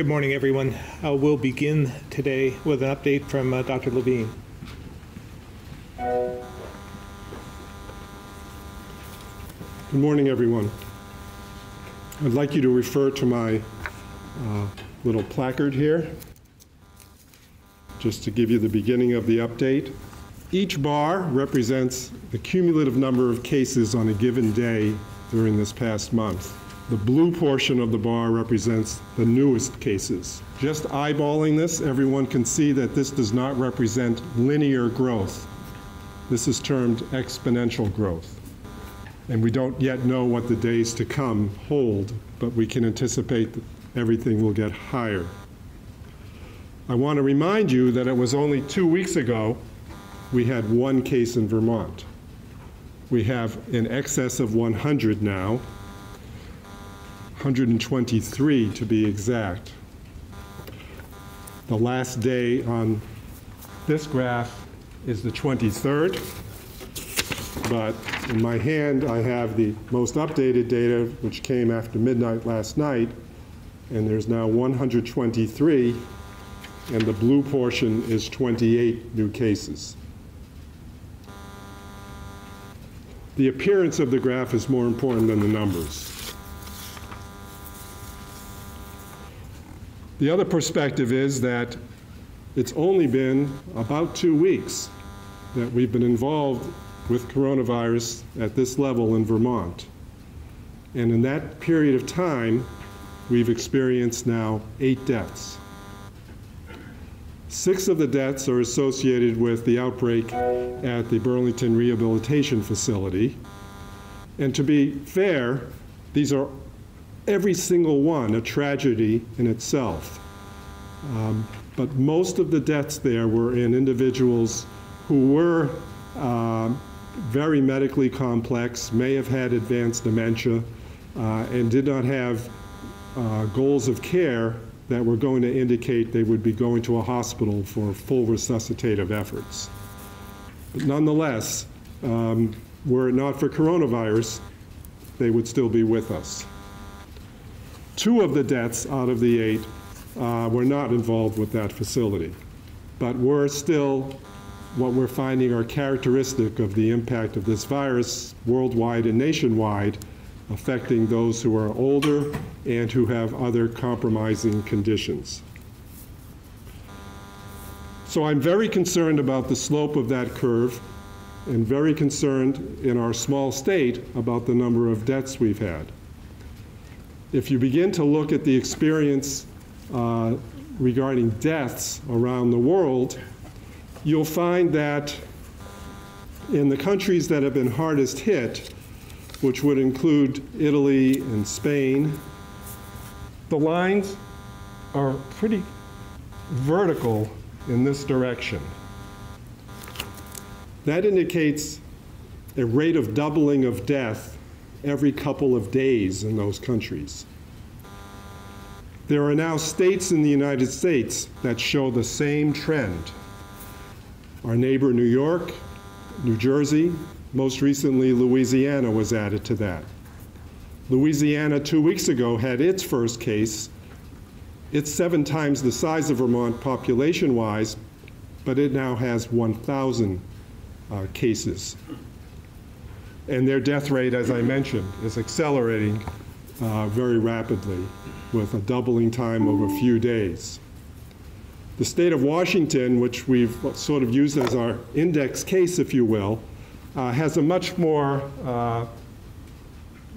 Good morning, everyone. Uh, We'll begin today with an update from uh, Dr. Levine. Good morning, everyone. I'd like you to refer to my uh, little placard here, just to give you the beginning of the update. Each bar represents the cumulative number of cases on a given day during this past month. The blue portion of the bar represents the newest cases. Just eyeballing this, everyone can see that this does not represent linear growth. This is termed exponential growth. And we don't yet know what the days to come hold, but we can anticipate that everything will get higher. I want to remind you that it was only two weeks ago we had one case in Vermont. We have in excess of 100 now, 123 to be exact. The last day on this graph is the 23rd, but in my hand, I have the most updated data, which came after midnight last night, and there's now 123, and the blue portion is 28 new cases. The appearance of the graph is more important than the numbers. The other perspective is that it's only been about two weeks that we've been involved with coronavirus at this level in Vermont. And in that period of time, we've experienced now eight deaths. Six of the deaths are associated with the outbreak at the Burlington Rehabilitation Facility. And to be fair, these are every single one a tragedy in itself. Um, but most of the deaths there were in individuals who were um, very medically complex, may have had advanced dementia, uh, and did not have uh, goals of care that were going to indicate they would be going to a hospital for full resuscitative efforts. But nonetheless, um, were it not for coronavirus, they would still be with us. Two of the deaths out of the eight uh, were not involved with that facility, but were still what we're finding are characteristic of the impact of this virus worldwide and nationwide, affecting those who are older and who have other compromising conditions. So I'm very concerned about the slope of that curve and very concerned in our small state about the number of deaths we've had. If you begin to look at the experience uh, regarding deaths around the world, you'll find that in the countries that have been hardest hit, which would include Italy and Spain, the lines are pretty vertical in this direction. That indicates a rate of doubling of death every couple of days in those countries. There are now states in the United States that show the same trend. Our neighbor New York, New Jersey, most recently Louisiana was added to that. Louisiana two weeks ago had its first case. It's seven times the size of Vermont population wise, but it now has 1,000 uh, cases. And their death rate, as I mentioned, is accelerating uh, very rapidly with a doubling time of a few days. The state of Washington, which we've sort of used as our index case, if you will, uh, has a much more uh,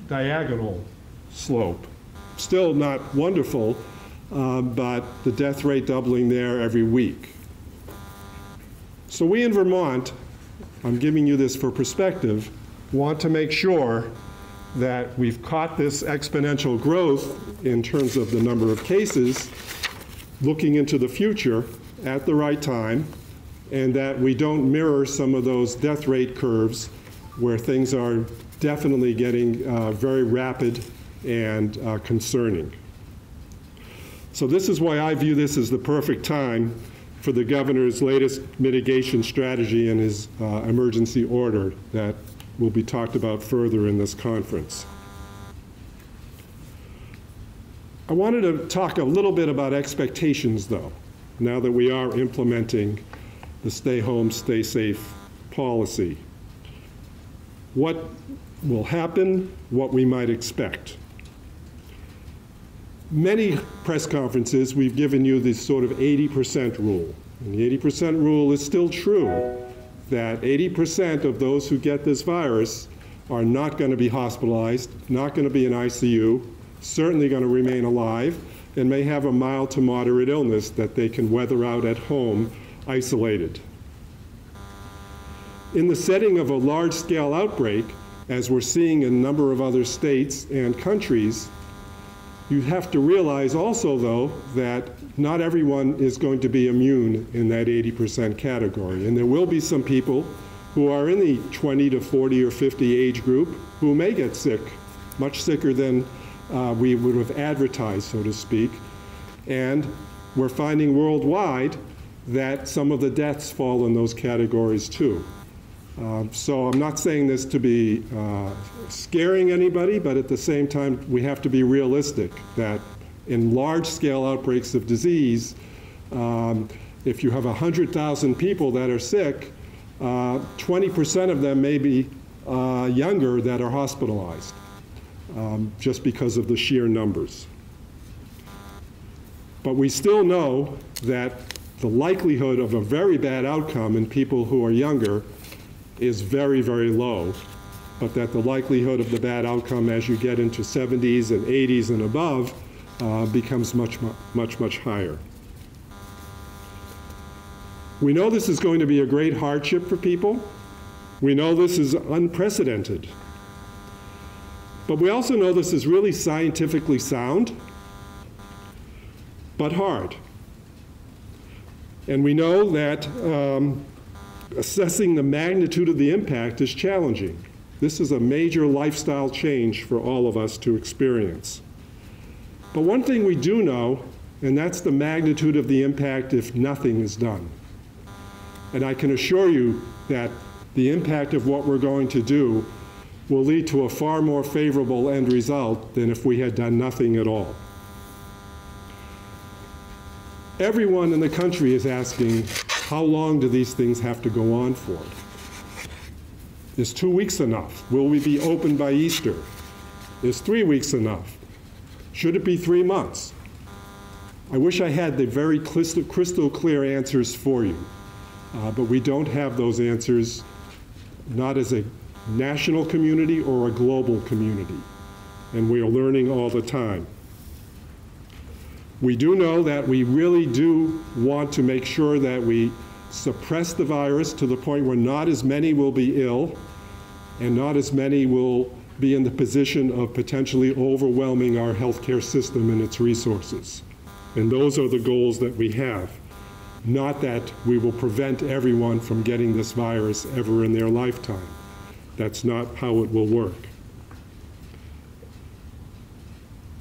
diagonal slope. Still not wonderful, uh, but the death rate doubling there every week. So we in Vermont, I'm giving you this for perspective, want to make sure that we've caught this exponential growth in terms of the number of cases looking into the future at the right time, and that we don't mirror some of those death rate curves where things are definitely getting uh, very rapid and uh, concerning. So this is why I view this as the perfect time for the governor's latest mitigation strategy and his uh, emergency order that will be talked about further in this conference. I wanted to talk a little bit about expectations, though, now that we are implementing the stay home, stay safe policy. What will happen, what we might expect. Many press conferences, we've given you this sort of 80% rule. And the 80% rule is still true, that 80% of those who get this virus are not going to be hospitalized, not going to be in ICU, certainly going to remain alive, and may have a mild to moderate illness that they can weather out at home isolated. In the setting of a large scale outbreak, as we're seeing in a number of other states and countries, you have to realize also, though, that not everyone is going to be immune in that 80% category. And there will be some people who are in the 20 to 40 or 50 age group who may get sick, much sicker than uh, we would have advertised, so to speak. And we're finding worldwide that some of the deaths fall in those categories too. Uh, so I'm not saying this to be uh, scaring anybody, but at the same time, we have to be realistic that in large scale outbreaks of disease, um, if you have 100,000 people that are sick, 20% uh, of them may be uh, younger that are hospitalized um, just because of the sheer numbers. But we still know that the likelihood of a very bad outcome in people who are younger is very, very low, but that the likelihood of the bad outcome as you get into 70s and 80s and above uh, becomes much, much, much higher. We know this is going to be a great hardship for people. We know this is unprecedented. But we also know this is really scientifically sound, but hard. And we know that um, assessing the magnitude of the impact is challenging. This is a major lifestyle change for all of us to experience. But one thing we do know, and that's the magnitude of the impact if nothing is done. And I can assure you that the impact of what we're going to do will lead to a far more favorable end result than if we had done nothing at all. Everyone in the country is asking, how long do these things have to go on for? Is two weeks enough? Will we be open by Easter? Is three weeks enough? Should it be three months? I wish I had the very crystal clear answers for you, uh, but we don't have those answers, not as a national community or a global community, and we are learning all the time. We do know that we really do want to make sure that we suppress the virus to the point where not as many will be ill and not as many will be in the position of potentially overwhelming our healthcare system and its resources. And those are the goals that we have. Not that we will prevent everyone from getting this virus ever in their lifetime. That's not how it will work.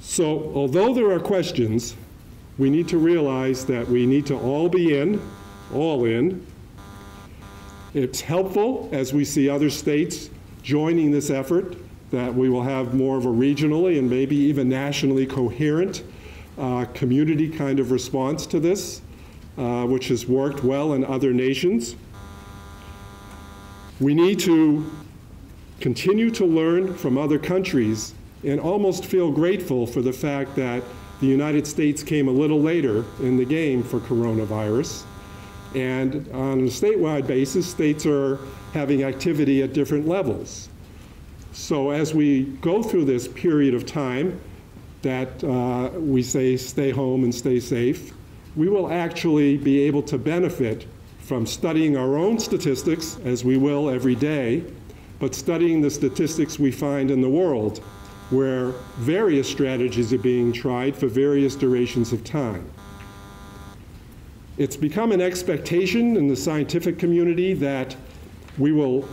So, although there are questions, we need to realize that we need to all be in, all in. It's helpful as we see other states joining this effort that we will have more of a regionally and maybe even nationally coherent uh, community kind of response to this, uh, which has worked well in other nations. We need to continue to learn from other countries and almost feel grateful for the fact that the United States came a little later in the game for coronavirus. And on a statewide basis, states are having activity at different levels. So as we go through this period of time that uh, we say stay home and stay safe, we will actually be able to benefit from studying our own statistics, as we will every day, but studying the statistics we find in the world where various strategies are being tried for various durations of time. It's become an expectation in the scientific community that we will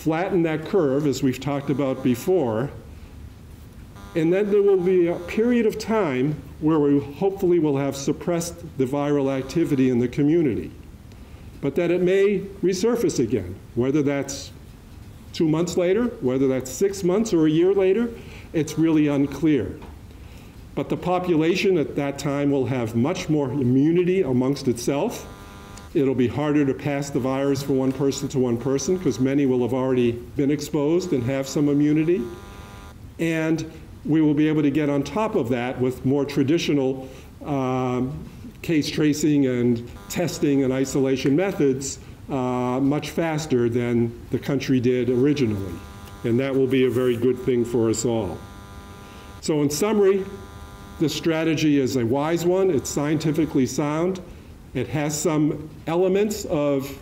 flatten that curve, as we've talked about before, and then there will be a period of time where we hopefully will have suppressed the viral activity in the community, but that it may resurface again, whether that's two months later, whether that's six months or a year later, it's really unclear. But the population at that time will have much more immunity amongst itself. It'll be harder to pass the virus from one person to one person because many will have already been exposed and have some immunity. And we will be able to get on top of that with more traditional um, case tracing and testing and isolation methods uh, much faster than the country did originally. And that will be a very good thing for us all. So, in summary, this strategy is a wise one, it's scientifically sound, it has some elements of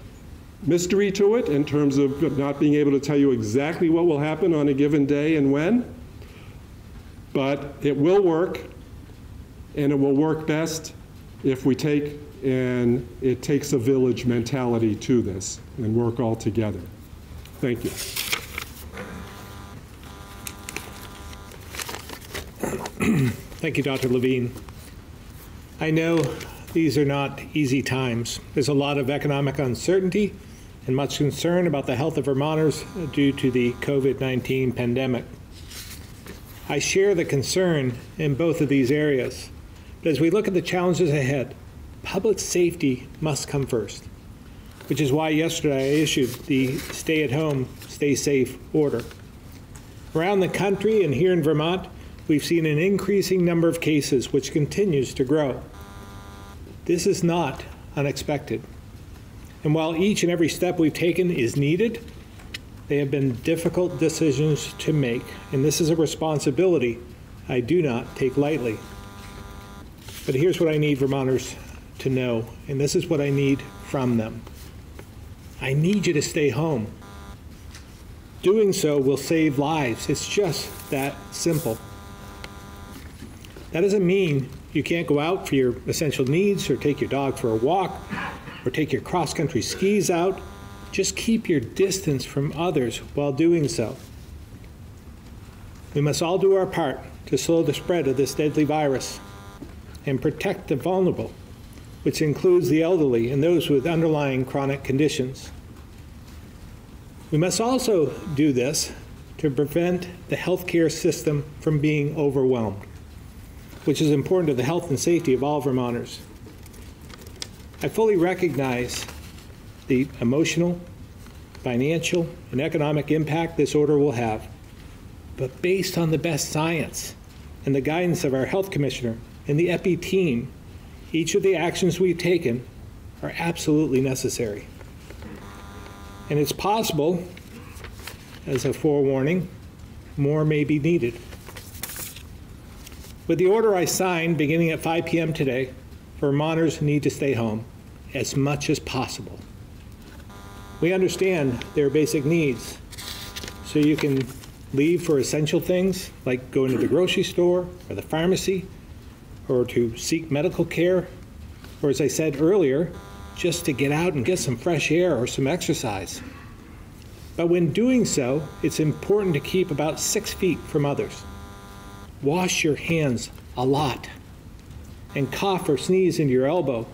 mystery to it in terms of not being able to tell you exactly what will happen on a given day and when, but it will work, and it will work best if we take and it takes a village mentality to this and work all together. Thank you. Thank you, Dr. Levine. I know these are not easy times. There's a lot of economic uncertainty and much concern about the health of Vermonters due to the COVID 19 pandemic. I share the concern in both of these areas, but as we look at the challenges ahead, public safety must come first, which is why yesterday I issued the stay at home, stay safe order. Around the country and here in Vermont, we've seen an increasing number of cases which continues to grow. This is not unexpected. And while each and every step we've taken is needed, they have been difficult decisions to make, and this is a responsibility I do not take lightly. But here's what I need Vermonters to know, and this is what I need from them. I need you to stay home. Doing so will save lives. It's just that simple. That doesn't mean you can't go out for your essential needs or take your dog for a walk or take your cross country skis out. Just keep your distance from others while doing so. We must all do our part to slow the spread of this deadly virus and protect the vulnerable, which includes the elderly and those with underlying chronic conditions. We must also do this to prevent the healthcare system from being overwhelmed which is important to the health and safety of all Vermonters. I fully recognize the emotional, financial, and economic impact this order will have, but based on the best science and the guidance of our health commissioner and the EPI team, each of the actions we've taken are absolutely necessary. And it's possible, as a forewarning, more may be needed. With the order I signed beginning at 5 p.m. today, Vermonters need to stay home as much as possible. We understand their basic needs, so you can leave for essential things like going to the grocery store or the pharmacy or to seek medical care, or as I said earlier, just to get out and get some fresh air or some exercise. But when doing so, it's important to keep about six feet from others wash your hands a lot and cough or sneeze into your elbow.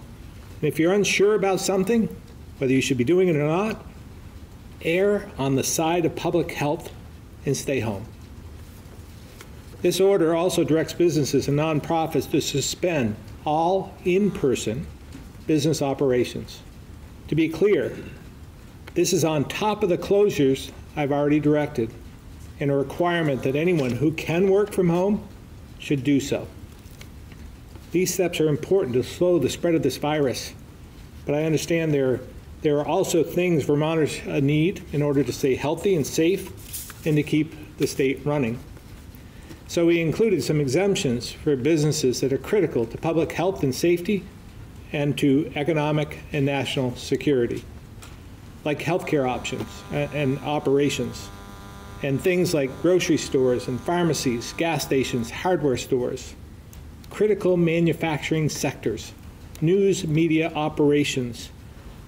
And if you're unsure about something, whether you should be doing it or not, err on the side of public health and stay home. This order also directs businesses and nonprofits to suspend all in person business operations. To be clear, this is on top of the closures I've already directed and a requirement that anyone who can work from home should do so. These steps are important to slow the spread of this virus, but I understand there, there are also things Vermonters uh, need in order to stay healthy and safe and to keep the state running. So we included some exemptions for businesses that are critical to public health and safety and to economic and national security, like healthcare options and operations and things like grocery stores and pharmacies, gas stations, hardware stores, critical manufacturing sectors, news media operations,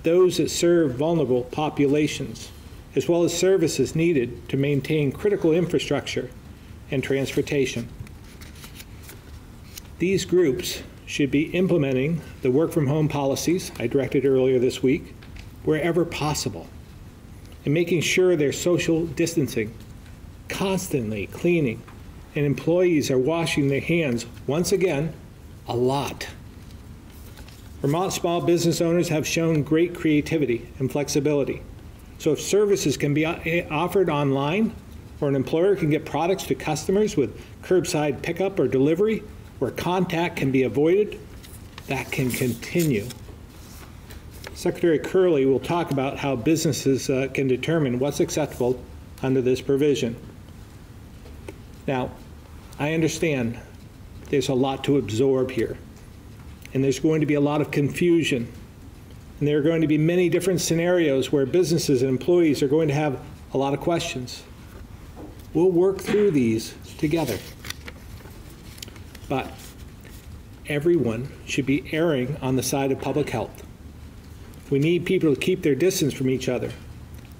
those that serve vulnerable populations, as well as services needed to maintain critical infrastructure and transportation. These groups should be implementing the work from home policies I directed earlier this week wherever possible and making sure their social distancing constantly cleaning and employees are washing their hands once again a lot. Vermont small business owners have shown great creativity and flexibility. So if services can be uh, offered online, or an employer can get products to customers with curbside pickup or delivery, where contact can be avoided, that can continue. Secretary Kurrle will talk about how businesses uh, can determine what's acceptable under this provision. Now, I understand there's a lot to absorb here, and there's going to be a lot of confusion. And there are going to be many different scenarios where businesses and employees are going to have a lot of questions. We'll work through these together. But everyone should be erring on the side of public health. We need people to keep their distance from each other,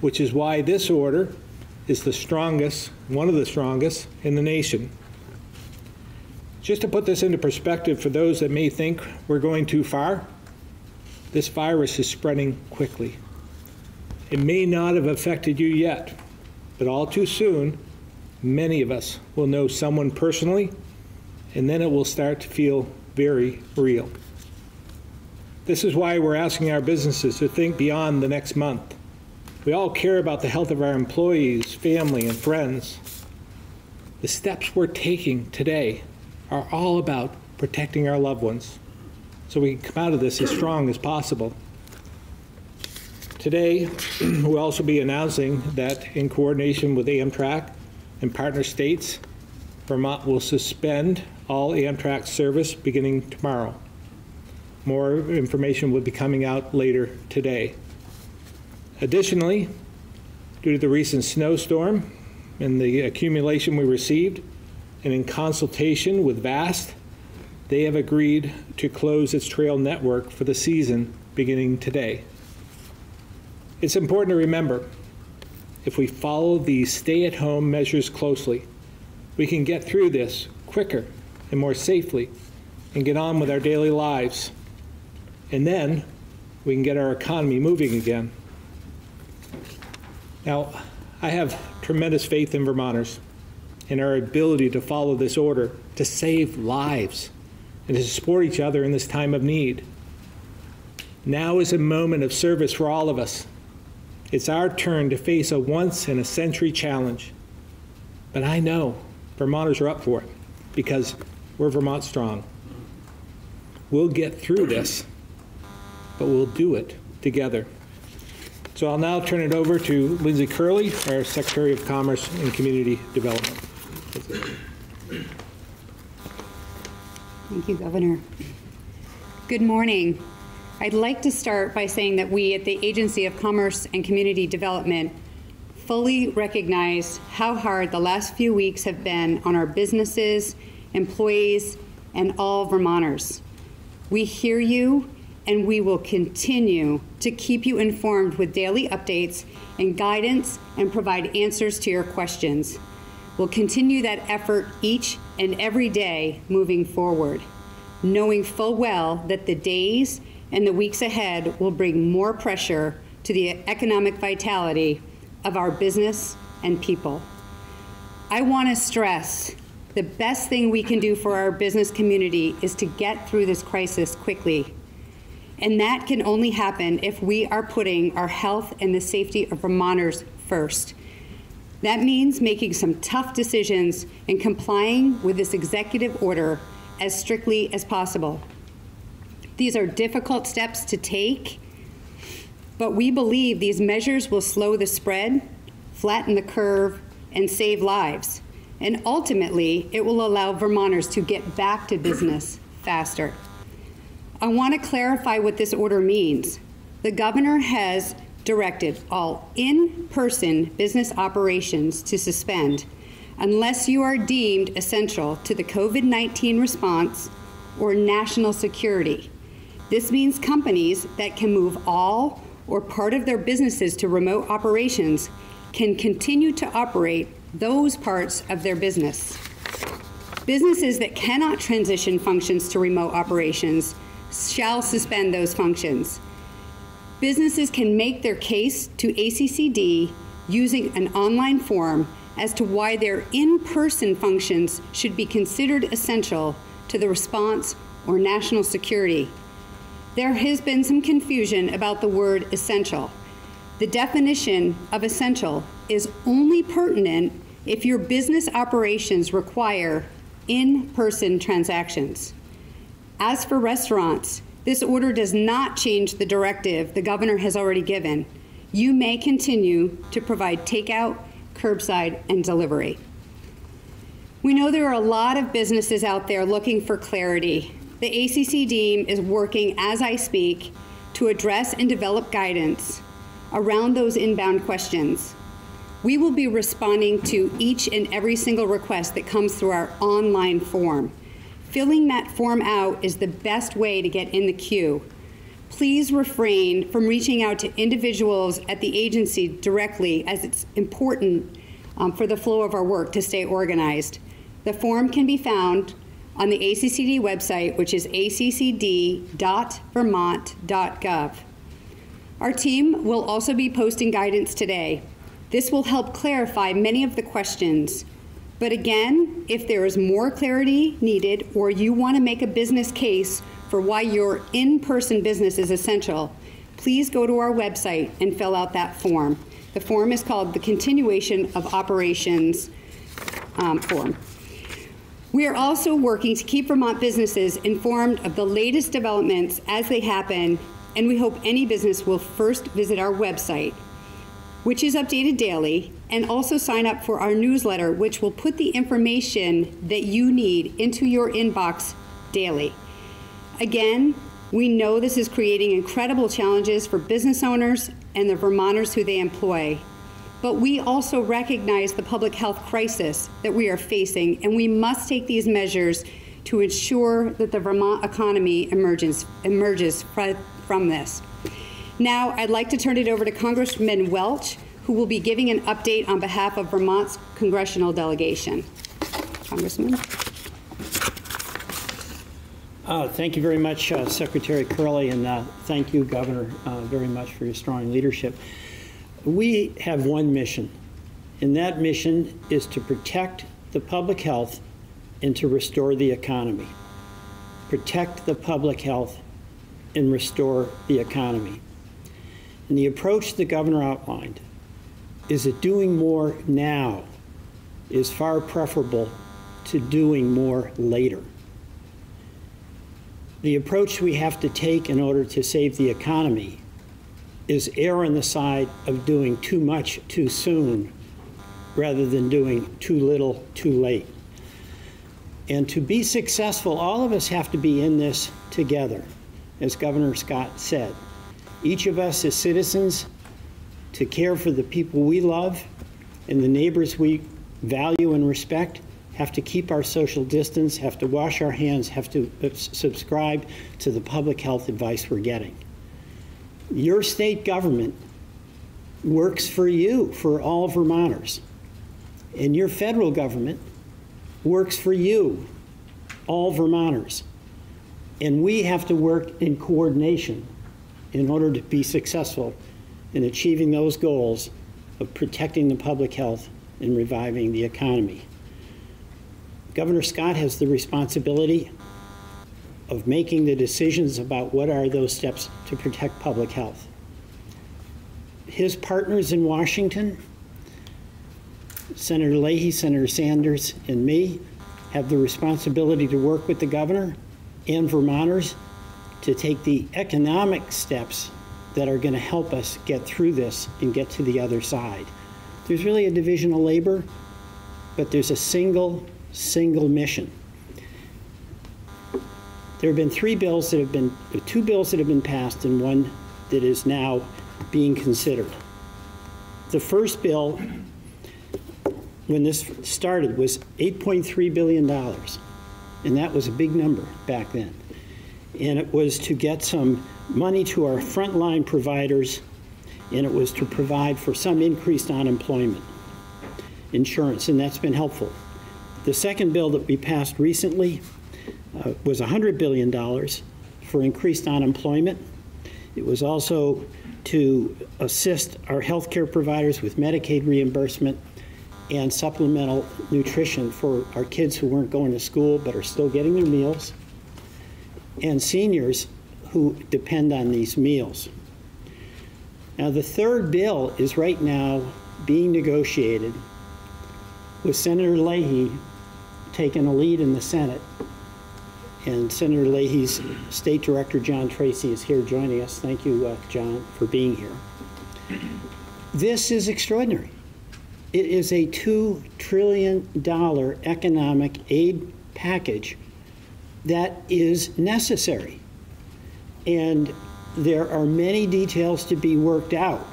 which is why this order is the strongest, one of the strongest in the nation. Just to put this into perspective for those that may think we're going too far, this virus is spreading quickly. It may not have affected you yet, but all too soon, many of us will know someone personally, and then it will start to feel very real. This is why we're asking our businesses to think beyond the next month. We all care about the health of our employees, family, and friends. The steps we're taking today are all about protecting our loved ones so we can come out of this as strong as possible. Today, we'll also be announcing that in coordination with Amtrak and partner states, Vermont will suspend all Amtrak service beginning tomorrow. More information will be coming out later today. Additionally, due to the recent snowstorm and the accumulation we received, and in consultation with VAST, they have agreed to close its trail network for the season beginning today. It's important to remember if we follow these stay at home measures closely, we can get through this quicker and more safely and get on with our daily lives. And then we can get our economy moving again. Now, I have tremendous faith in Vermonters and our ability to follow this order to save lives and to support each other in this time of need. Now is a moment of service for all of us. It's our turn to face a once in a century challenge. But I know Vermonters are up for it because we're Vermont strong. We'll get through this, but we'll do it together. So I'll now turn it over to Lindsay Kurrle, our Secretary of Commerce and Community Development. Thank you, Governor. Good morning. I'd like to start by saying that we at the Agency of Commerce and Community Development fully recognize how hard the last few weeks have been on our businesses, employees, and all Vermonters. We hear you and we will continue to keep you informed with daily updates and guidance and provide answers to your questions. We'll continue that effort each and every day moving forward, knowing full well that the days and the weeks ahead will bring more pressure to the economic vitality of our business and people. I want to stress the best thing we can do for our business community is to get through this crisis quickly. And that can only happen if we are putting our health and the safety of Vermonters first. That means making some tough decisions and complying with this executive order as strictly as possible. These are difficult steps to take, but we believe these measures will slow the spread, flatten the curve, and save lives. And ultimately, it will allow Vermonters to get back to business faster. I want to clarify what this order means. The governor has directed all in person business operations to suspend unless you are deemed essential to the COVID 19 response or national security. This means companies that can move all or part of their businesses to remote operations can continue to operate those parts of their business. Businesses that cannot transition functions to remote operations shall suspend those functions. Businesses can make their case to ACCD using an online form as to why their in person functions should be considered essential to the response or national security. There has been some confusion about the word essential. The definition of essential is only pertinent if your business operations require in person transactions. As for restaurants, this order does not change the directive the governor has already given. You may continue to provide takeout, curbside, and delivery. We know there are a lot of businesses out there looking for clarity. The ACCD team is working as I speak to address and develop guidance around those inbound questions. We will be responding to each and every single request that comes through our online form. Filling that form out is the best way to get in the queue. Please refrain from reaching out to individuals at the agency directly as it's important um, for the flow of our work to stay organized. The form can be found on the ACCD website, which is accd.vermont.gov. Our team will also be posting guidance today. This will help clarify many of the questions. But again, if there is more clarity needed or you want to make a business case for why your in person business is essential, please go to our website and fill out that form. The form is called the Continuation of Operations um, Form. We are also working to keep Vermont businesses informed of the latest developments as they happen, and we hope any business will first visit our website, which is updated daily, and also sign up for our newsletter, which will put the information that you need into your inbox daily. Again, we know this is creating incredible challenges for business owners and the Vermonters who they employ. But we also recognize the public health crisis that we are facing, and we must take these measures to ensure that the Vermont economy emerges, emerges from this. Now, I'd like to turn it over to Congressman Welch, who will be giving an update on behalf of Vermont's congressional delegation. Congressman. Uh, thank you very much, uh, Secretary Kurrle, and uh, thank you, Governor, uh, very much for your strong leadership. We have one mission, and that mission is to protect the public health and to restore the economy. Protect the public health and restore the economy. And the approach the governor outlined is that doing more now is far preferable to doing more later. The approach we have to take in order to save the economy is err on the side of doing too much too soon rather than doing too little too late. And to be successful, all of us have to be in this together, as Governor Scott said. Each of us as citizens to care for the people we love and the neighbors we value and respect have to keep our social distance, have to wash our hands, have to uh, subscribe to the public health advice we're getting. Your state government works for you, for all Vermonters. And your federal government works for you, all Vermonters. And we have to work in coordination in order to be successful in achieving those goals of protecting the public health and reviving the economy. Governor Scott has the responsibility of making the decisions about what are those steps to protect public health. His partners in Washington, Senator Leahy, Senator Sanders, and me, have the responsibility to work with the governor and Vermonters to take the economic steps that are going to help us get through this and get to the other side. There's really a division of labor, but there's a single single mission. There have been three bills that have been, two bills that have been passed and one that is now being considered. The first bill, when this started, was $8.3 billion. And that was a big number back then. And it was to get some money to our frontline providers, and it was to provide for some increased unemployment insurance, and that's been helpful. The second bill that we passed recently uh, was $100 billion for increased unemployment. It was also to assist our healthcare providers with Medicaid reimbursement and supplemental nutrition for our kids who weren't going to school but are still getting their meals, and seniors who depend on these meals. Now, the third bill is right now being negotiated with Senator Leahy taking a lead in the Senate. And Senator Leahy's State Director, John Tracy, is here joining us. Thank you, uh, John, for being here. This is extraordinary. It is a $2 trillion economic aid package that is necessary. And there are many details to be worked out.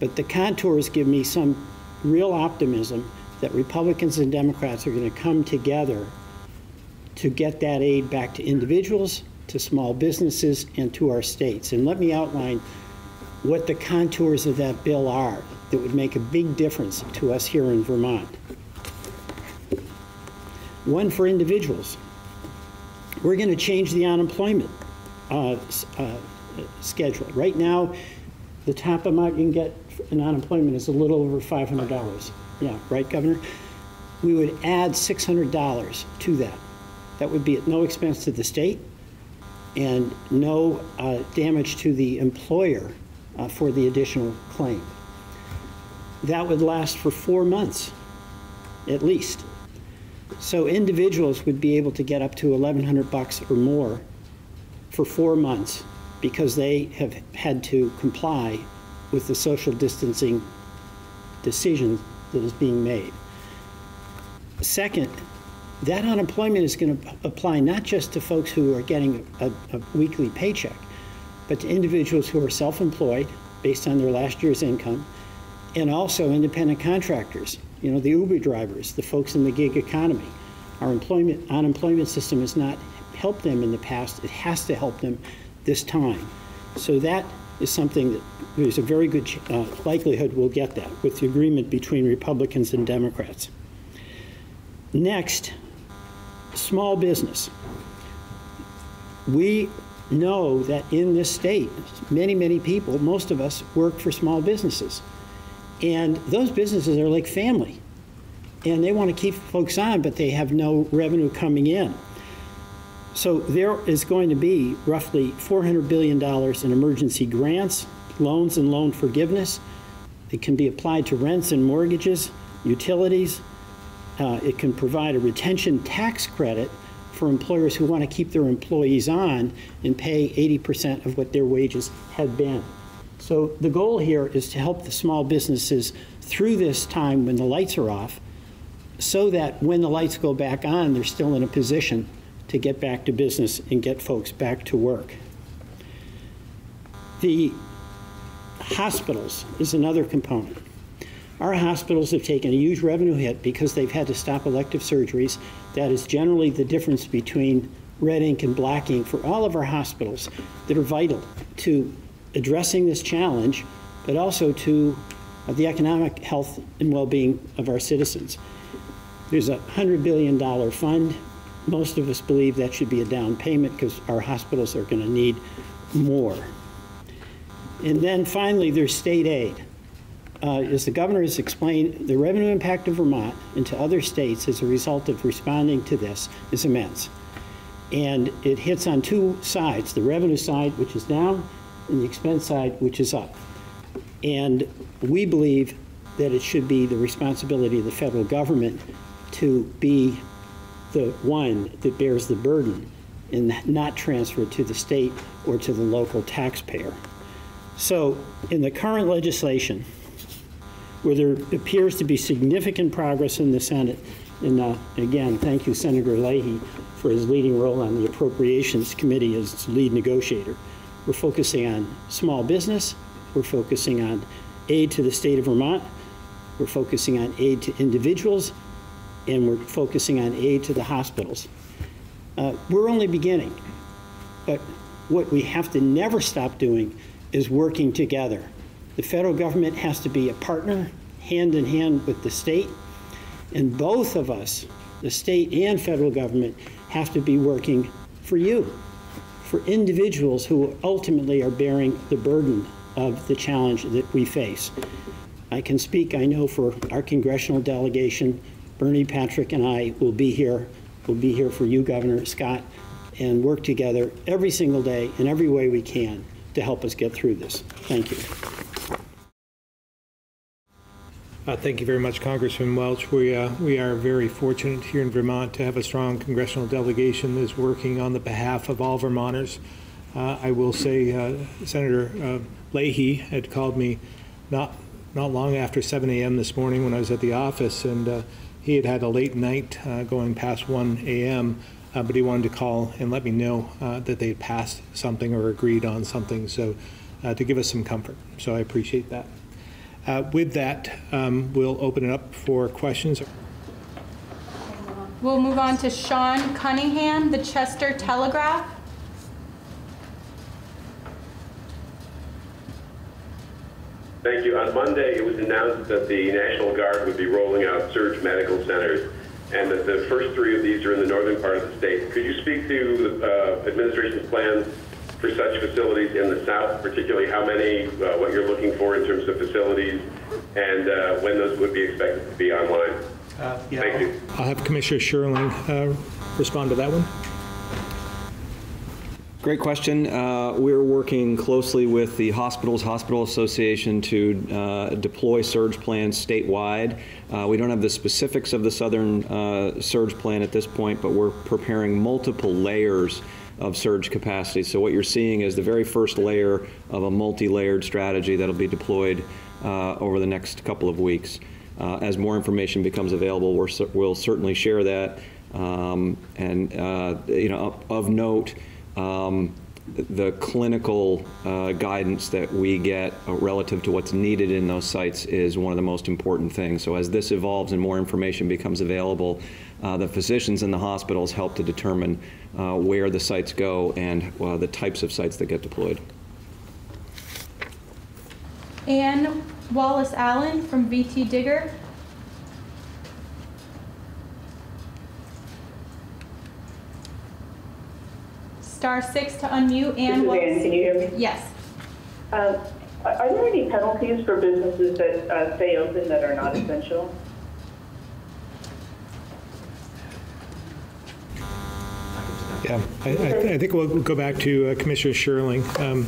But the contours give me some real optimism that Republicans and Democrats are going to come together to get that aid back to individuals, to small businesses, and to our states. And let me outline what the contours of that bill are that would make a big difference to us here in Vermont. One for individuals. We're going to change the unemployment uh, uh, schedule. Right now, the top amount you can get in unemployment is a little over $500. Yeah, right, Governor? We would add $600 to that. That would be at no expense to the state and no uh, damage to the employer uh, for the additional claim. That would last for four months, at least. So individuals would be able to get up to 1,100 bucks or more for four months because they have had to comply with the social distancing decision that is being made. Second, that unemployment is going to apply not just to folks who are getting a, a weekly paycheck, but to individuals who are self-employed based on their last year's income, and also independent contractors, you know, the Uber drivers, the folks in the gig economy. Our employment, unemployment system has not helped them in the past. It has to help them this time. So that is something that there's a very good uh, likelihood we'll get that with the agreement between Republicans and Democrats. Next, small business. We know that in this state, many, many people, most of us, work for small businesses. And those businesses are like family. And they want to keep folks on, but they have no revenue coming in. So there is going to be roughly $400 billion in emergency grants, loans, and loan forgiveness. It can be applied to rents and mortgages, utilities. Uh, It can provide a retention tax credit for employers who want to keep their employees on and pay 80% of what their wages had been. So the goal here is to help the small businesses through this time when the lights are off, so that when the lights go back on, they're still in a position to get back to business and get folks back to work. The hospitals is another component. Our hospitals have taken a huge revenue hit because they've had to stop elective surgeries. That is generally the difference between red ink and black ink for all of our hospitals that are vital to addressing this challenge, but also to uh, the economic health and well-being of our citizens. There's a $100 billion fund. Most of us believe that should be a down payment because our hospitals are going to need more. And then finally, there's state aid. Uh, As the governor has explained, the revenue impact of Vermont and to other states as a result of responding to this is immense. And it hits on two sides, the revenue side, which is down, the expense side, which is up. And we believe that it should be the responsibility of the federal government to be the one that bears the burden and not transfer it to the state or to the local taxpayer. So in the current legislation, where there appears to be significant progress in the Senate, and uh, again, thank you, Senator Leahy, for his leading role on the Appropriations Committee as lead negotiator. We're focusing on small business, we're focusing on aid to the state of Vermont, we're focusing on aid to individuals, and we're focusing on aid to the hospitals. Uh, We're only beginning, but what we have to never stop doing is working together. The federal government has to be a partner, hand in hand with the state, and both of us, the state and federal government, have to be working for you, for individuals who ultimately are bearing the burden of the challenge that we face. I can speak, I know, for our congressional delegation. Bernie, Patrick, and I will be here. We'll be here for you, Governor Scott, and work together every single day in every way we can to help us get through this. Thank you. Uh, Thank you very much, Congressman Welch. We, uh, we are very fortunate here in Vermont to have a strong congressional delegation that's working on the behalf of all Vermonters. Uh, I will say uh, Senator uh, Leahy had called me not, not long after 7 a.m. this morning when I was at the office, and uh, he had had a late night going past 1 a.m., but he wanted to call and let me know that they had passed something or agreed on something, so to give us some comfort. So I appreciate that. Uh, With that, um, we'll open it up for questions. We'll move on to Sean Cunningham, the Chester Telegraph. Thank you. On Monday, it was announced that the National Guard would be rolling out surge medical centers, and that the first three of these are in the northern part of the state. Could you speak to the uh, administration's plans for such facilities in the south, particularly how many, uh, what you're looking for in terms of facilities, and uh, when those would be expected to be online? Thank you. I'll have Commissioner Schirling uh, respond to that one. Great question. Uh, We're working closely with the Hospitals Hospital Association to uh, deploy surge plans statewide. Uh, We don't have the specifics of the southern uh, surge plan at this point, but we're preparing multiple layers of surge capacity. So what you're seeing is the very first layer of a multi-layered strategy that'll be deployed uh, over the next couple of weeks. Uh, As more information becomes available, we're, we'll certainly share that. Um, And, uh, you know, of- of note, um, the clinical uh, guidance that we get uh, relative to what's needed in those sites is one of the most important things. So as this evolves and more information becomes available, uh, the physicians in the hospitals help to determine uh, where the sites go and uh, the types of sites that get deployed. Ann Wallace Allen from VT Digger. Star six to unmute. This Ann Wallace. Ann, can you hear me? Yes. Um, Are are there any penalties for businesses that uh, stay open that are not essential? Yeah, I, I I think we'll go back to uh, Commissioner Schirling. Um,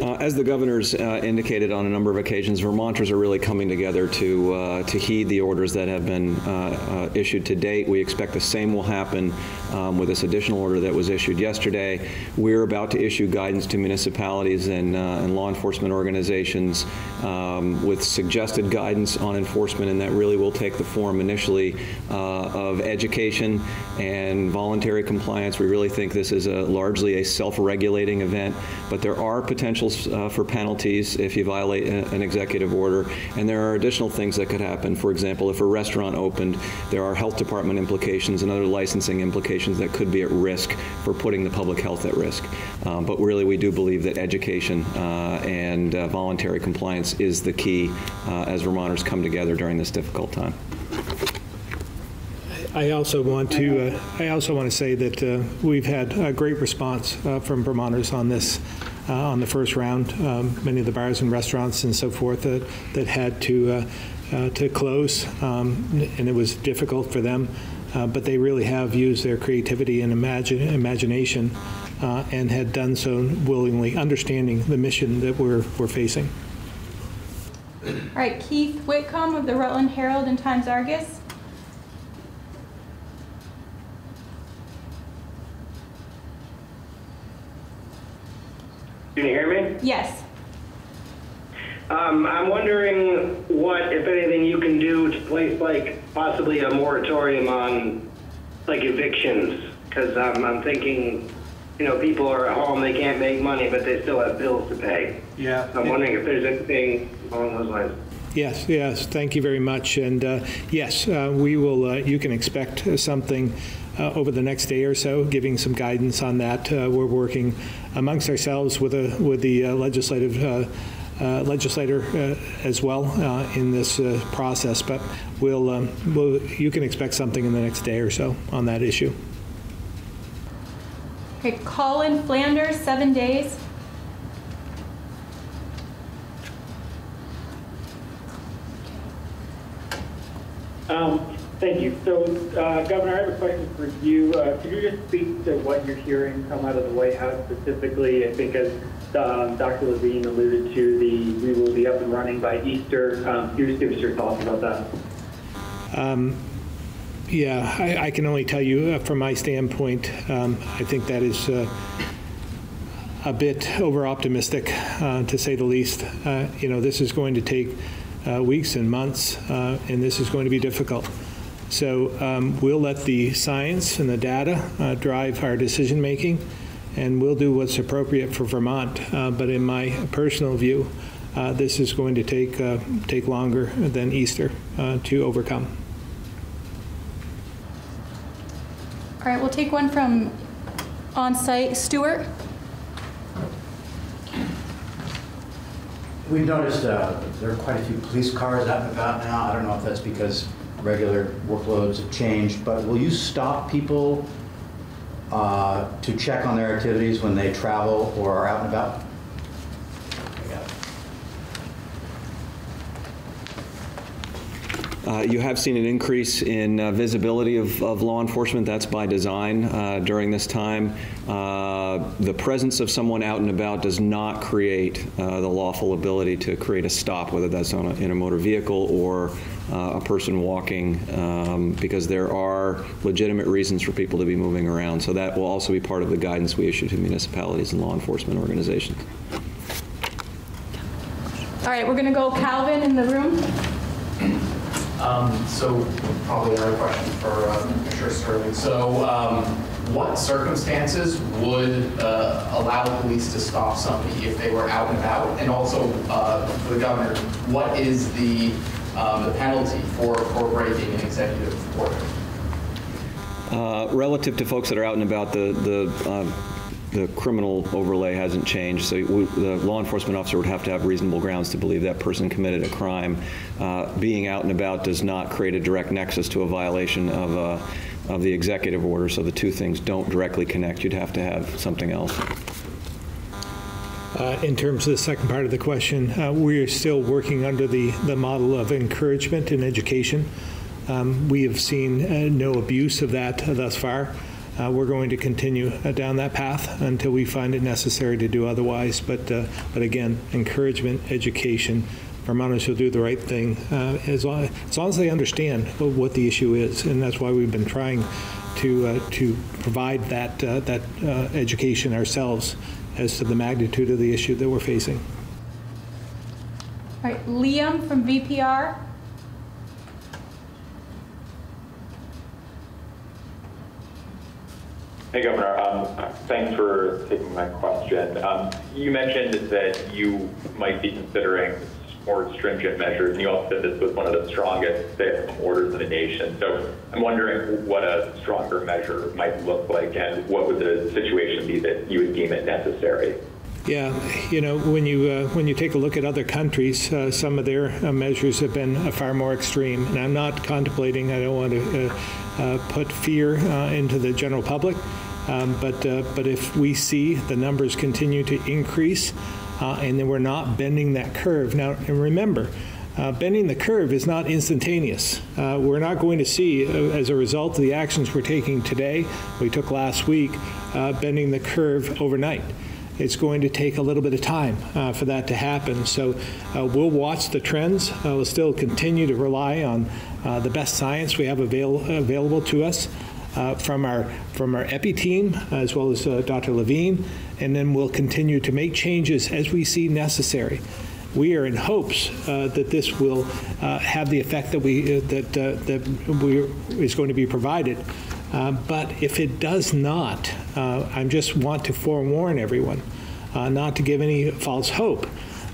Uh, As the governor's uh, indicated on a number of occasions, Vermonters are really coming together to, uh, to heed the orders that have been uh, uh, issued to date. We expect the same will happen um, with this additional order that was issued yesterday. We're about to issue guidance to municipalities and, uh, and law enforcement organizations um, with suggested guidance on enforcement, and that really will take the form initially uh, of education and voluntary compliance. We really think this is a largely a self-regulating event, but there are potentials uh, for penalties if you violate a- an executive order, and there are additional things that could happen. For example, if a restaurant opened, there are health department implications and other licensing implications that could be at risk for putting the public health at risk. Um, But really, we do believe that education uh, and uh, voluntary compliance is the key uh, as Vermonters come together during this difficult time. I also want to, uh, I also want to say that uh, we've had a great response uh, from Vermonters on this, uh, on the first round. Um, Many of the bars and restaurants and so forth that, that had to, uh, uh, to close, um, and it was difficult for them, but they really have used their creativity and imagine, imagination and had done so willingly, understanding the mission that we're, we're facing. All right, Keith Whitcomb of the Rutland Herald and Times Argus. Can you hear me? Yes. Um, I'm wondering what, if anything, you can do to place like possibly a moratorium on like evictions, because um, I'm thinking, you know, people are at home, they can't make money, but they still have bills to pay. Yeah. I'm wondering if there's anything along those lines. Yes, yes, thank you very much. And uh, yes, uh, we will, uh, you can expect something uh, over the next day or so, giving some guidance on that. Uh, We're working amongst ourselves with a, with the uh, legislative, uh, uh, legislator uh, as well uh, in this uh, process, but we'll, um, we'll, you can expect something in the next day or so on that issue. Okay, Colin Flanders, seven days. Um, thank you. So, uh, Governor, I have a question for you. Uh, could you just speak to what you're hearing come out of the White House specifically? I think as um, Dr. Levine alluded to, the we will be up and running by Easter. Um, could you just give us your thoughts about that? Um, yeah, I, I can only tell you uh, from my standpoint, um, I think that is uh, a bit over-optimistic, uh, to say the least. Uh, You know, this is going to take uh, weeks and months, uh, and this is going to be difficult. So um, we'll let the science and the data drive our decision-making, and we'll do what's appropriate for Vermont. But in my personal view, this is going to take, take longer than Easter to overcome. All right, we'll take one from on-site. Stuart? We've noticed uh, there are quite a few police cars out and about now. I don't know if that's because regular workloads have changed, but will you stop people uh, to check on their activities when they travel or are out and about? Uh, You have seen an increase in uh, visibility of of law enforcement. That's by design uh, during this time. Uh, The presence of someone out and about does not create uh, the lawful ability to create a stop, whether that's on a- in a motor vehicle or a person walking, um, because there are legitimate reasons for people to be moving around. So that will also be part of the guidance we issue to municipalities and law enforcement organizations. All right, we're going to go Calvin in the room. Um, So probably another question for uh, Commissioner Sterling. So um, what circumstances would uh, allow police to stop somebody if they were out and about? And also, uh, for the governor, what is the um, the penalty for for breaking an executive order? Uh, Relative to folks that are out and about, the, the, uh, the criminal overlay hasn't changed, so we- the law enforcement officer would have to have reasonable grounds to believe that person committed a crime. Uh, Being out and about does not create a direct nexus to a violation of, uh, of the executive order, so the two things don't directly connect. You'd have to have something else. Uh, In terms of the second part of the question, uh, we are still working under the, the model of encouragement and education. Um, We have seen uh, no abuse of that thus far. Uh, We're going to continue uh, down that path until we find it necessary to do otherwise. But, uh, but again, encouragement, education, Vermonters will do the right thing uh, as long, as long as they understand what the issue is. And that's why we've been trying to, to provide that, that education ourselves as to the magnitude of the issue that we're facing. All right, Liam from VPR. Hey, Governor. Um, Thanks for taking my question. Um, You mentioned that you might be considering more stringent measures, and you also said this was one of the strongest stay-at-home orders in the nation. So I'm wondering what a stronger measure might look like, and what would the situation be that you would deem it necessary? Yeah, you know, when you, uh, when you take a look at other countries, uh, some of their uh, measures have been uh, far more extreme. And I'm not contemplating, I don't want to uh, uh, put fear into the general public, um, but, uh, but if we see the numbers continue to increase uh, and then we're not bending that curve. Now, and remember, uh, bending the curve is not instantaneous. Uh, we're not going to see, uh, as a result of the actions we're taking today, we took last week, uh, bending the curve overnight. It's going to take a little bit of time uh, for that to happen. So uh, we'll watch the trends. We'll still continue to rely on the best science we have avail- available to us uh, from our from our EPI team as well as uh, Dr. Levine, and then we'll continue to make changes as we see necessary. We are in hopes uh, that this will uh, have the effect that we uh, that uh, that we is going to be provided. But if it does not, I just want to forewarn everyone not to give any false hope.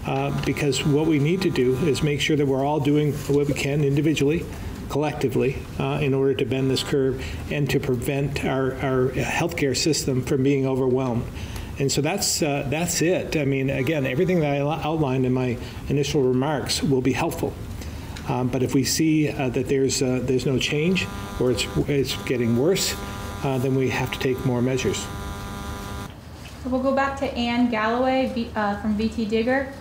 Uh, because what we need to do is make sure that we're all doing what we can individually, collectively, uh, in order to bend this curve and to prevent our, our healthcare system from being overwhelmed. And so that's, uh, that's it. I mean, again, everything that I outlined in my initial remarks will be helpful. Um, But if we see uh, that there's, uh, there's no change or it's, it's getting worse, uh, then we have to take more measures. So we'll go back to Ann Galloway uh, from VT Digger.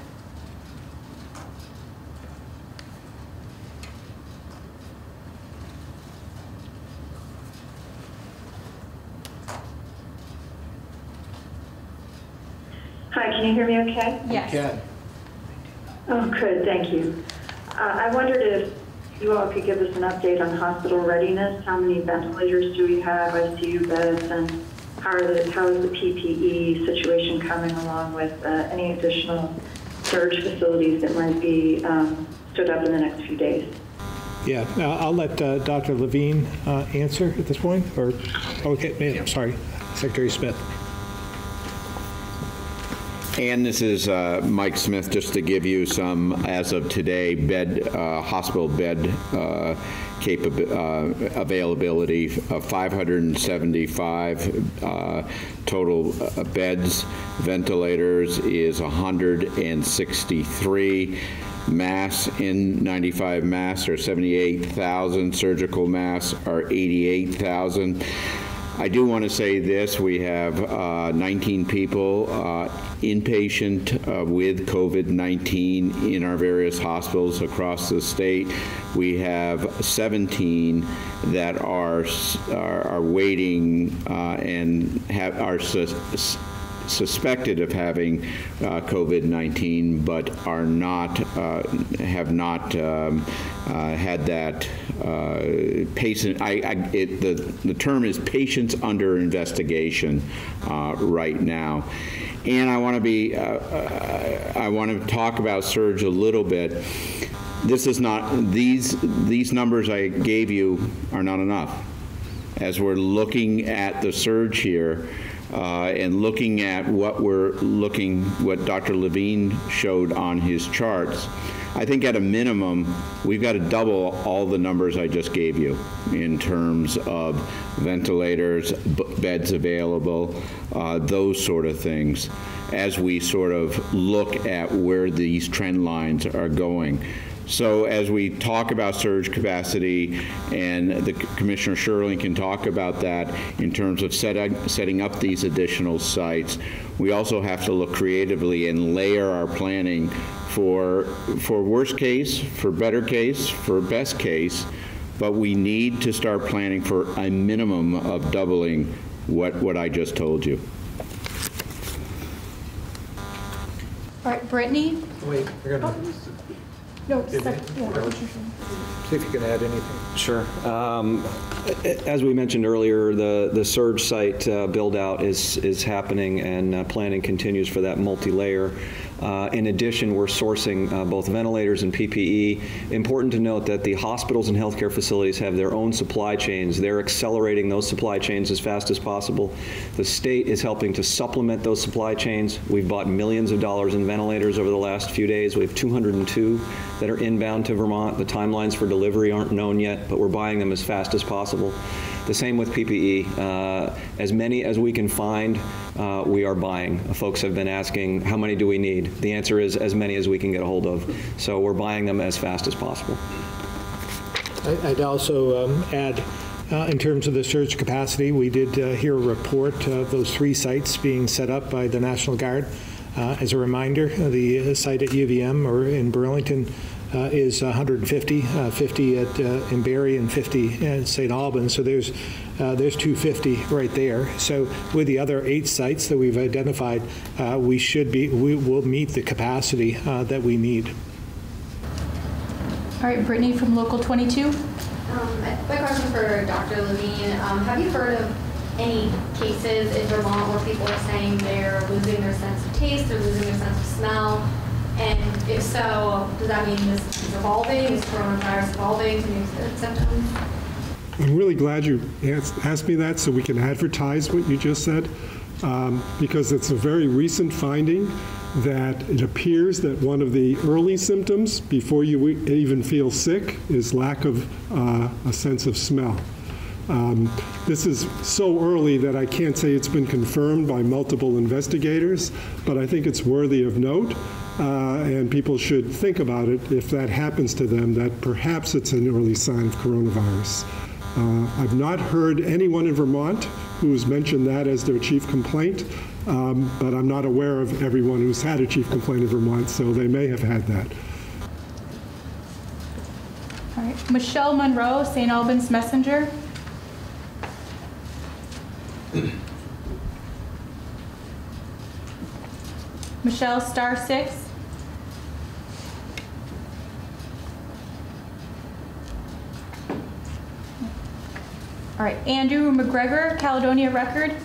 Can you hear me okay? Yes. Oh, good, thank you. Uh, I wondered if you all could give us an update on hospital readiness. How many ventilators do we have, ICU beds, and how are the, how is the PPE situation coming along with uh, any additional surge facilities that might be um, stood up in the next few days? Yeah, I'll let uh, Dr. Levine uh, answer at this point, or, okay, yeah, sorry, Secretary Smith. And this is uh, Mike Smith, just to give you some, as of today, bed, uh, hospital bed uh, uh, availability of 575 uh, total uh, beds. Ventilators is 163. Masks, N95 masks are 78,000. Surgical masks are 88,000. I do want to say this, we have uh, 19 people uh, inpatient uh, with COVID-19 in our various hospitals across the state. We have 17 that are, are are waiting uh, and have, are sus- suspected of having uh, COVID-19, but are not, uh, have not um, uh, had that patient, I, I, it, the, the term is patients under investigation uh, right now. And I want to be, uh, uh, I want to talk about surge a little bit. This is not, these, these numbers I gave you are not enough. As we're looking at the surge here, uh, and looking at what we're looking, what Dr. Levine showed on his charts, I think at a minimum, we've got to double all the numbers I just gave you in terms of ventilators, beds available, uh, those sort of things, as we sort of look at where these trend lines are going. So as we talk about surge capacity, and the Commissioner Schirling can talk about that in terms of setting, setting up these additional sites, we also have to look creatively and layer our planning for, for worst case, for better case, for best case, but we need to start planning for a minimum of doubling what, what I just told you. All right, Brittany? Wait, we're going No, Give sec- it. yeah, See if you can add anything. Sure. Um, As we mentioned earlier, the, the surge site uh, build-out is, is happening, and uh, planning continues for that multi-layer. Uh, In addition, we're sourcing uh, both ventilators and PPE. Important to note that the hospitals and healthcare facilities have their own supply chains. They're accelerating those supply chains as fast as possible. The state is helping to supplement those supply chains. We've bought millions of dollars in ventilators over the last few days. We have 202 that are inbound to Vermont. The timelines for delivery aren't known yet, but we're buying them as fast as possible. The same with PPE. Uh, As many as we can find, uh, we are buying. Folks have been asking, how many do we need? The answer is as many as we can get a hold of. So we're buying them as fast as possible. I'd also um, add, uh, in terms of the surge capacity, we did uh, hear a report of those three sites being set up by the National Guard. Uh, As a reminder, the site at UVM or in Burlington uh, is 150, uh, 50 at, uh, in Barre and 50 at St. Albans. So there's, uh, there's 250 right there. So with the other eight sites that we've identified, uh, we should be, we will meet the capacity uh, that we need. All right, Brittany from Local 22? Um, My question for Dr. Levine, um, have you heard of any cases in Vermont where people are saying they're losing their sense of taste, they're losing their sense of smell? And if so, does that mean this is evolving, is coronavirus evolving to new symptoms? I'm really glad you asked me that so we can advertise what you just said, um, because it's a very recent finding that it appears that one of the early symptoms before you even feel sick is lack of uh, a sense of smell. Um, This is so early that I can't say it's been confirmed by multiple investigators, but I think it's worthy of note, uh, and people should think about it if that happens to them, that perhaps it's an early sign of coronavirus. Uh, I've not heard anyone in Vermont who's mentioned that as their chief complaint, um, but I'm not aware of everyone who's had a chief complaint in Vermont, so they may have had that. All right, Michelle Monroe, St. Albans Messenger? Michelle, star six. All right, Andrew McGregor, Caledonia Record.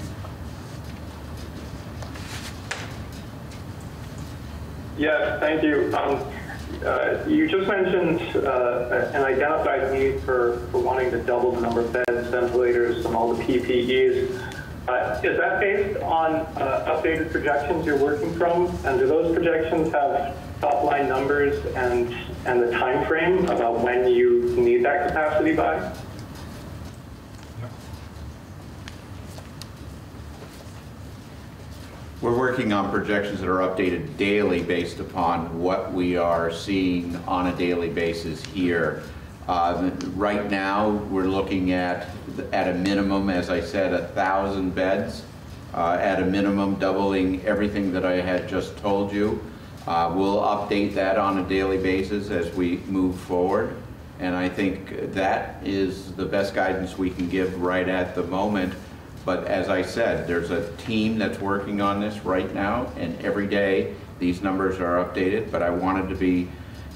Yes, thank you. Um, uh, You just mentioned uh, an identified need for for wanting to double the number of beds, ventilators, and all the PPEs. Uh, Is that based on uh, updated projections you're working from? And do those projections have top-line numbers and and the time frame about when you need that capacity by? We're working on projections that are updated daily based upon what we are seeing on a daily basis here. Uh, Right now, we're looking at, at a minimum, as I said, a 1,000 beds, uh, at a minimum doubling everything that I had just told you. Uh, We'll update that on a daily basis as we move forward. And I think that is the best guidance we can give right at the moment. But as I said, there's a team that's working on this right now, and every day, these numbers are updated, but I wanted to be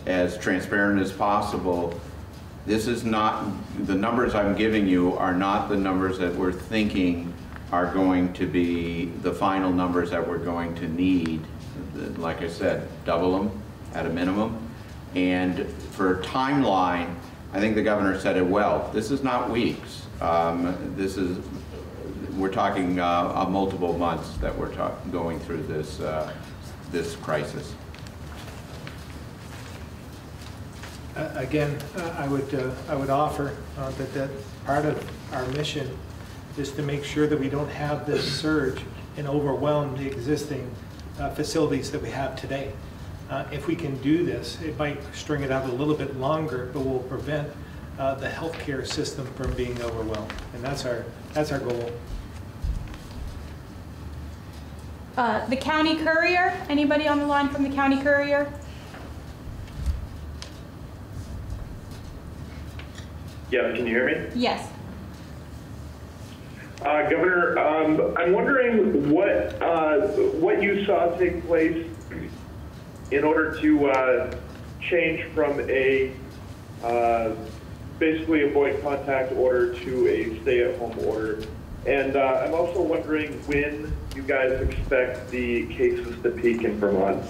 as transparent as possible. This is not, the numbers I'm giving you are not the numbers that we're thinking are going to be the final numbers that we're going to need. Like I said, double them at a minimum. And for timeline, I think the governor said it well. This is not weeks. Um, This is, we're talking uh, uh, multiple months that we're going through this, uh, this crisis. Again, I would, uh, I would offer uh, that that part of our mission is to make sure that we don't have this surge and overwhelm the existing facilities that we have today. Uh, If we can do this, it might string it out a little bit longer, but will prevent uh, the healthcare system from being overwhelmed. And that's our, that's our goal. Uh, The County Courier, anybody on the line from the County Courier? Yes, can you hear me? Yes. Uh, Governor, um, I'm wondering what, uh, what you saw take place in order to uh, change from a, uh, basically avoid contact order to a stay-at-home order. And uh, I'm also wondering when you guys expect the cases to peak in Vermont.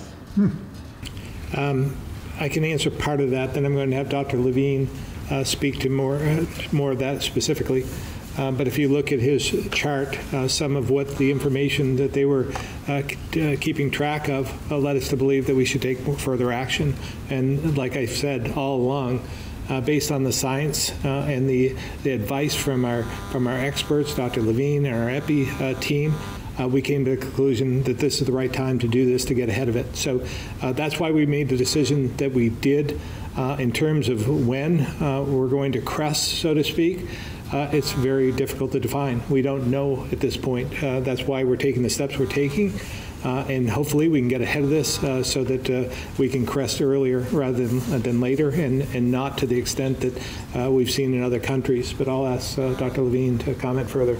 Um, I can answer part of that, then I'm going to have Dr. Levine uh, speak to more, uh, more of that specifically. Uh, But if you look at his chart, uh, some of what the information that they were uh, uh, keeping track of led us to believe that we should take further action. And like I said all along, based on the science and the, the advice from our, from our experts, Dr. Levine and our EPI team, uh, we came to the conclusion that this is the right time to do this to get ahead of it. So uh, that's why we made the decision that we did uh, in terms of when uh, we're going to crest, so to speak. Uh, it's very difficult to define. We don't know at this point. Uh, that's why we're taking the steps we're taking. Uh, and hopefully we can get ahead of this uh, so that uh, we can crest earlier rather than, than later and, and not to the extent that we've seen in other countries. But I'll ask Dr. Levine to comment further.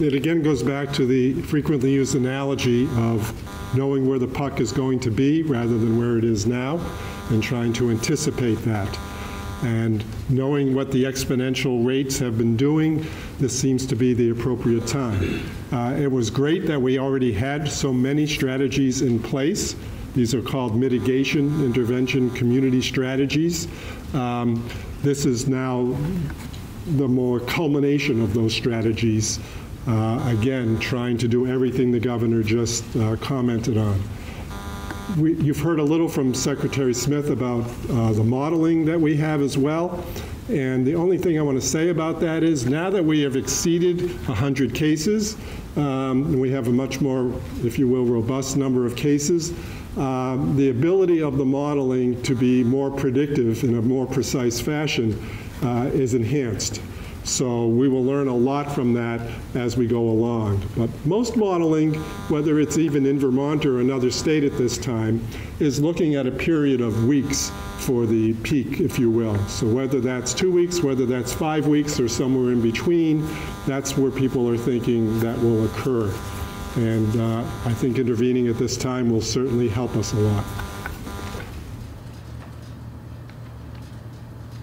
It again goes back to the frequently used analogy of knowing where the puck is going to be rather than where it is now, and trying to anticipate that. And knowing what the exponential rates have been doing, this seems to be the appropriate time. Uh, It was great that we already had so many strategies in place. These are called mitigation, intervention, community strategies. Um, This is now the more culmination of those strategies, again, trying to do everything the governor just uh, commented on. We- You've heard a little from Secretary Smith about uh, the modeling that we have as well, and the only thing I want to say about that is, now that we have exceeded 100 cases, um, we have a much more, if you will, robust number of cases, um, the ability of the modeling to be more predictive in a more precise fashion uh, is enhanced. So we will learn a lot from that as we go along. But most modeling, whether it's even in Vermont or another state at this time, is looking at a period of weeks for the peak, if you will. So whether that's two weeks, whether that's five weeks, or somewhere in between, that's where people are thinking that will occur. And uh, I think intervening at this time will certainly help us a lot.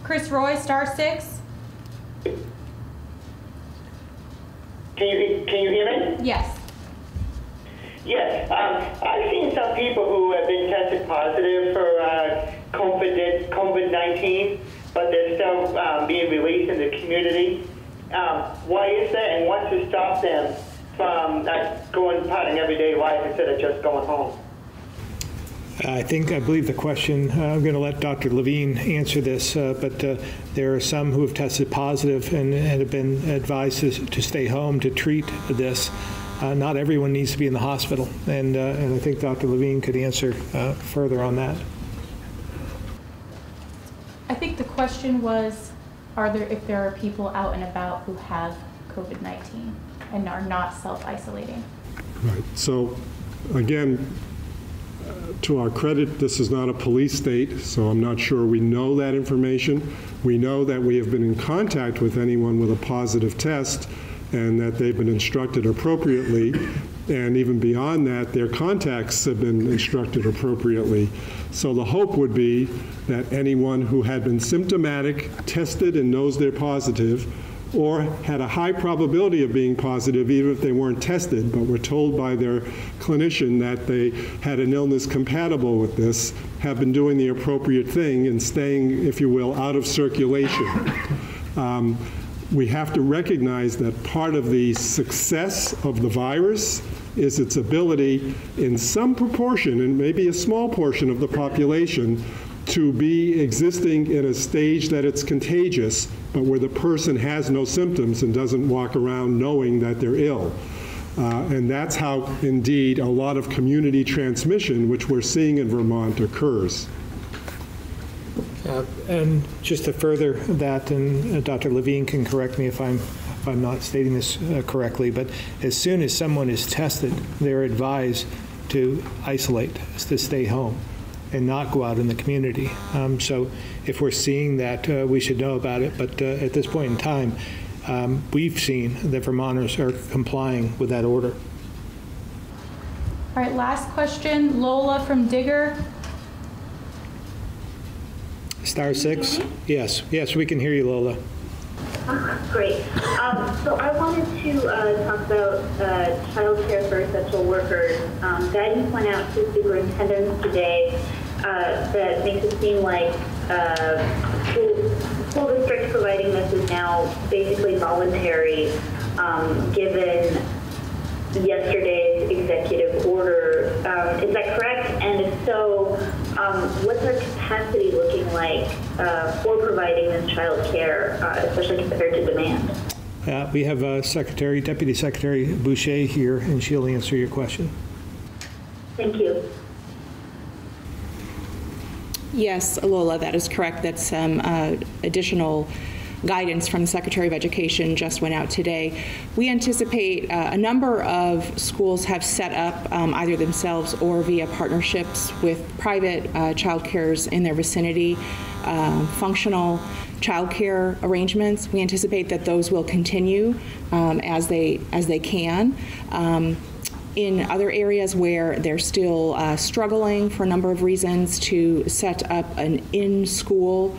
Chris Roy, star six. Can you, can you hear me? Yes. Yes. Um, I've seen some people who have been tested positive for uh, COVID, COVID-19, but they're still um, being released in the community. Um, why is that, and what's to stop them from not going part in everyday life instead of just going home? I think, I believe the question, uh, I'm going to let Dr. Levine answer this, uh, but uh, there are some who have tested positive and and have been advised to to stay home to treat this. Uh, Not everyone needs to be in the hospital, and uh, and I think Dr. Levine could answer uh, further on that. I think the question was, are there, if there are people out and about who have COVID-19 and are not self-isolating? Right. So, again, to our credit, this is not a police state, so I'm not sure we know that information. We know that we have been in contact with anyone with a positive test and that they've been instructed appropriately. And even beyond that, their contacts have been instructed appropriately. So the hope would be that anyone who had been symptomatic, tested, and knows they're positive, or had a high probability of being positive even if they weren't tested, but were told by their clinician that they had an illness compatible with this, have been doing the appropriate thing and staying, if you will, out of circulation. Um, we have to recognize that part of the success of the virus is its ability, in some proportion, and maybe a small portion of the population, to be existing in a stage that it's contagious, but where the person has no symptoms and doesn't walk around knowing that they're ill. Uh, and that's how, indeed, a lot of community transmission, which we're seeing in Vermont, occurs. Uh, And just to further that, and uh, Dr. Levine can correct me if I'm, if I'm not stating this uh, correctly, but as soon as someone is tested, they're advised to isolate, to stay home, and not go out in the community. Um, So if we're seeing that, uh, we should know about it, but uh, at this point in time, um, we've seen that Vermonters are complying with that order. All right, last question, Lola from Digger. Star six? Yes, yes, we can hear you, Lola. Great. Um, so I wanted to uh, talk about uh, child care for essential workers. Um, guidance went out to superintendents today uh, that makes it seem like uh, school, school districts providing this is now basically voluntary, um, given yesterday's executive order. Um, is that correct? And if so, um, what's our capacity looking like uh, for providing this child care, uh, especially compared to demand? Uh, We have uh, Secretary, Deputy Secretary Bouchey here, and she'll answer your question. Thank you. Yes, Lola, that is correct. That's some uh, additional guidance from the Secretary of Education just went out today. We anticipate uh, a number of schools have set up um, either themselves or via partnerships with private uh, child cares in their vicinity, um, functional child care arrangements. We anticipate that those will continue um, as they as they can. Um, in other areas where they're still uh, struggling for a number of reasons to set up an in-school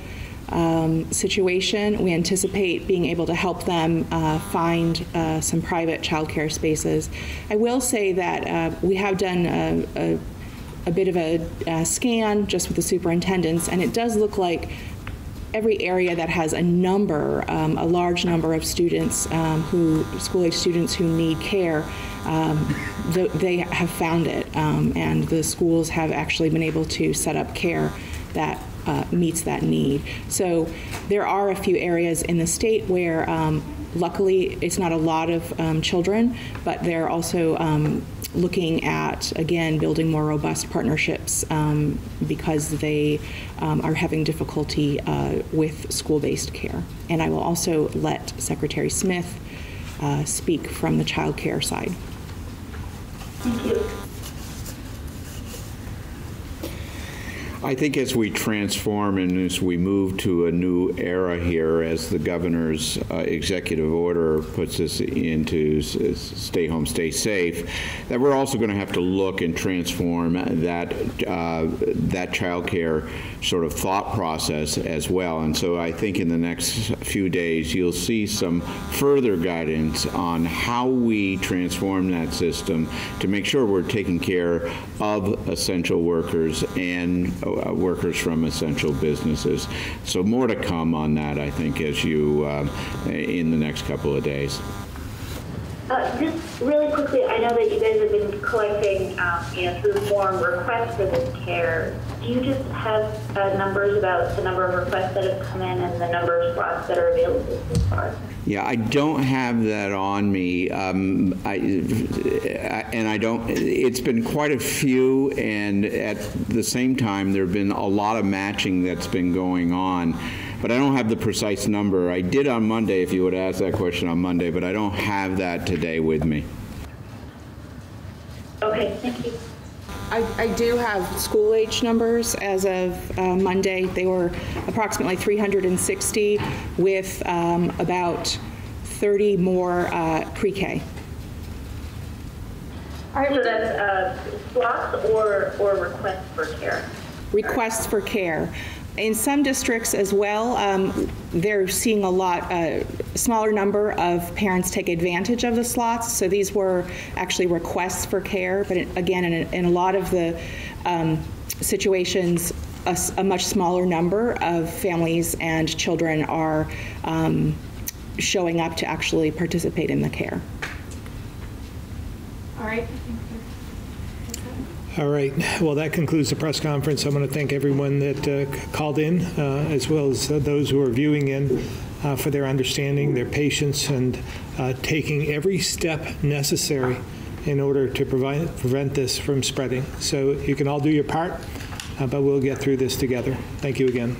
um, situation, we anticipate being able to help them uh, find uh, some private childcare spaces. I will say that uh, we have done a, a, a bit of a, uh scan just with the superintendents, and it does look like every area that has a number, um, a large number of students um, who, school-age students who need care, um, th- they have found it, um, and the schools have actually been able to set up care that uh, meets that need. So there are a few areas in the state where, um, luckily, it's not a lot of um, children, but they're also um, looking at, again, building more robust partnerships um, because they um, are having difficulty uh, with school-based care. And I will also let Secretary Smith uh, speak from the child care side. Thank you. I think as we transform and as we move to a new era here, as the governor's uh, executive order puts us into stay home, stay safe, that we're also going to have to look and transform that uh, that childcare sort of thought process as well. And so I think in the next few days you'll see some further guidance on how we transform that system to make sure we're taking care of essential workers and uh, workers from essential businesses. So more to come on that, I think, as you, uh, in the next couple of days. Uh, just really quickly, I know that you guys have been collecting, um, you know, through form requests for this care. Do you just have uh, numbers about the number of requests that have come in and the number of slots that are available so far? Yeah, I don't have that on me. Um, I, and I don't, it's been quite a few, and at the same time, there have been a lot of matching that's been going on. But I don't have the precise number. I did on Monday, if you would ask that question on Monday, but I don't have that today with me. Okay, thank you. I, I do have school age numbers as of uh, Monday. They were approximately 360 with um, about 30 more uh, pre-K. So that's uh, slots or, or requests for care? requests for care. In some districts as well, um, they're seeing a lot, a smaller number of parents take advantage of the slots. So these were actually requests for care, but it- again, in a, in a lot of the um, situations, a much smaller number of families and children are um, showing up to actually participate in the care. All right. All right, well, that concludes the press conference. I want to thank everyone that uh, called in, uh, as well as uh, those who are viewing in, uh, for their understanding, their patience, and uh, taking every step necessary in order to provide, prevent this from spreading. So you can all do your part, uh, but we'll get through this together. Thank you again.